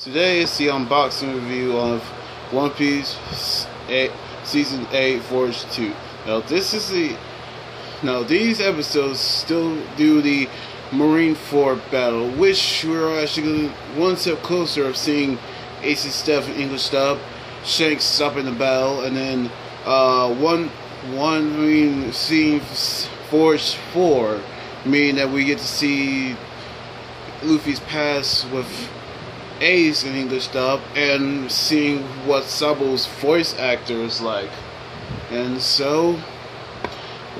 Today is the unboxing review of One Piece eight, Season 8 Voyage 2. Now this is the now these episodes still do the Marineford battle, which we're actually one step closer of seeing Ace and Steph in English dub, Shanks stopping the battle, and then uh, one one I mean seeing Voyage 4, meaning that we get to see Luffy's past with Ace in English dub and seeing what Sabo's voice actor is like. And so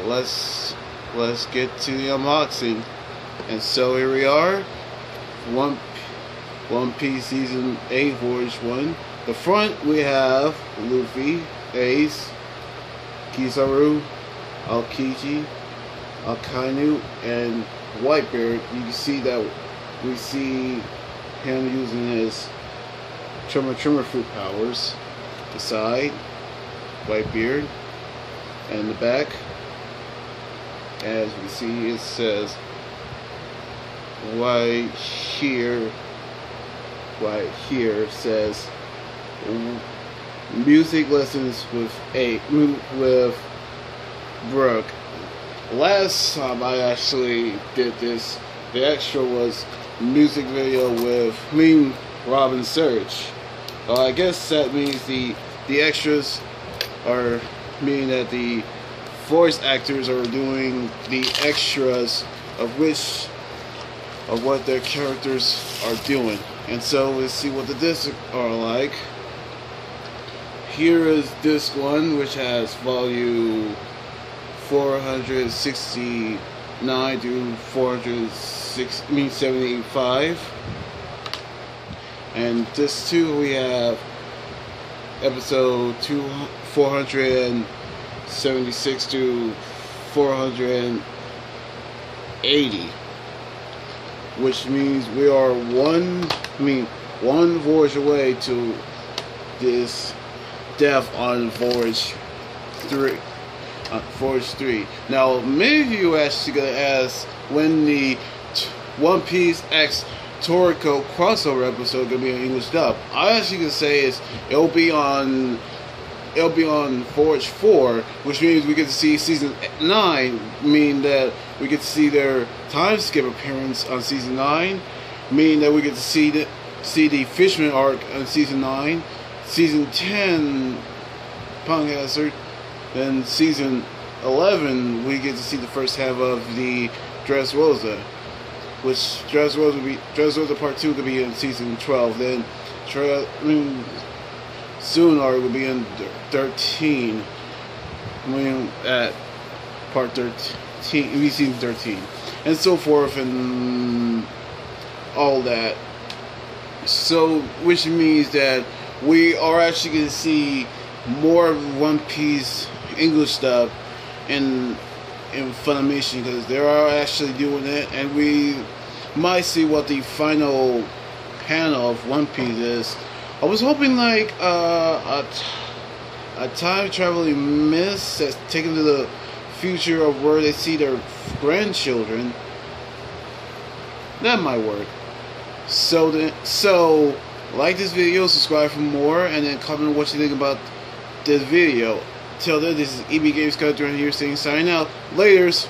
let's let's get to the unboxing. And so here we are. One One Piece season eight Voyage one. The front we have Luffy, Ace, Kizaru, Aokiji, Akainu, and Whitebeard. You can see that we see him using his Tremor Tremor Fruit powers. The side, white beard, and the back. As we see, it says white here, white here says music lessons with a with Brook. Last time I actually did this, the extra was music video with me, Robin Search. Uh, I guess that means the the extras are meaning that the voice actors are doing the extras of which of what their characters are doing. And so let's see what the discs are like. Here is disc one, which has volume 469 to 406, I mean 75. And this two, we have episode two, 476 to 480 which means we are one I mean one voyage away to this death on voyage three uh, voyage three now many of you actually gonna ask when the One Piece X Toriko crossover episode gonna be in English dub. I actually gonna say is it'll be on it'll be on Voyage 4, which means we get to see season 9, meaning that we get to see their time skip appearance on season 9, meaning that we get to see the, see the Fishman arc on season 9, season 10, Punk Hazard, then season 11, we get to see the first half of the Dressrosa, which Dressrosa will be Dressrosa Part 2 could be in season 12, then mean, soon or it will be in 13 when at part 13 we see 13 and so forth and all that. So which means that we are actually going to see more of One Piece English stuff in in Funimation because they are actually doing it and we might see what the final panel of One Piece is I was hoping like uh, a, a time traveling miss that's taken to the future of where they see their grandchildren. That might work. So then, so like this video, subscribe for more, and then comment what you think about this video. Till then, this is EB Games Cut here saying signing out. Laters.